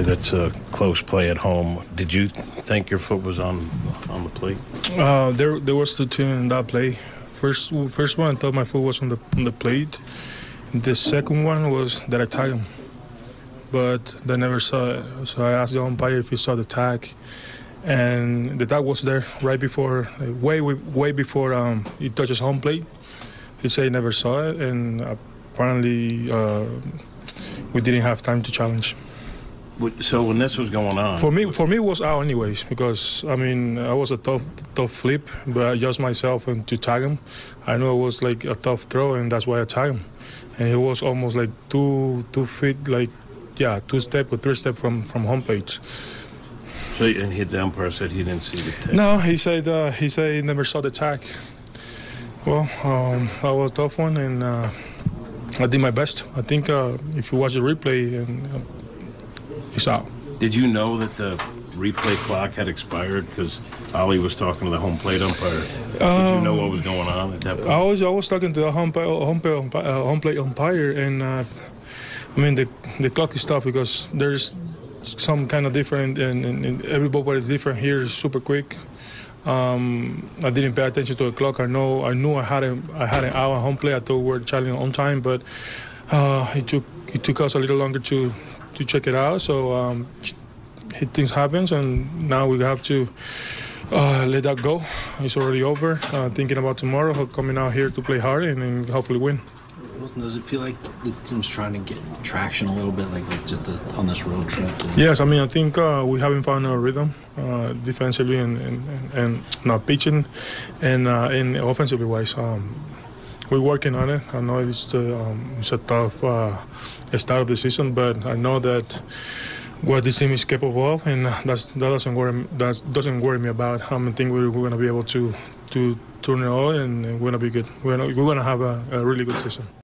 obviously that's a close play at home. Did you think your foot was on on the plate? Uh, there, there was two two in that play. First, first one, I thought my foot was on the on the plate. The second one was that I tagged him, but they never saw it. So I asked the umpire if he saw the tag, and the tag was there right before, way way, way before um, he touches home plate. He said he never saw it, and apparently uh, we didn't have time to challenge. So when this was going on, For me, for me, it was out anyways because I mean I was a tough, tough flip, but I adjust myself and to tag him. I know it was like a tough throw, and that's why I tagged him. And he was almost like two, two feet, like yeah, two step or three step from from home plate. so and he, the umpire said he didn't see the tag. No, he said uh, he said he never saw the tag. Well, um, that was a tough one, and uh, I did my best. I think uh, if you watch the replay, and uh, it's out. Did you know that the replay clock had expired because Oli was talking to the home plate umpire? Did you know what was going on at that point? I was I was talking to the home home, uh, home plate umpire, and uh, I mean the the clock is tough because there's some kind of different, and, and, and everybody is different. Here is super quick. Um, I didn't pay attention to the clock. I know I knew I had a, I had an hour home play. I thought we were challenging on time, but uh, it took it took us a little longer to to check it out. So um, things happens, and now we have to uh, let that go. It's already over. Uh, thinking about tomorrow, coming out here to play hard and, and hopefully win. Willson, does it feel like the team's trying to get traction a little bit, like, like just the, on this road trip? Yes, I mean I think uh, we haven't found our rhythm uh, defensively and, and, and, and not pitching, and uh, and offensively wise. Um, we're working on it. I know it's uh, um, it's a tough uh, start of the season, but I know that what this team is capable of, and that's, that doesn't worry that doesn't worry me about. I mean, think we're, we're going to be able to to turn it on, and we're going to be good. We're going to have a, a really good season.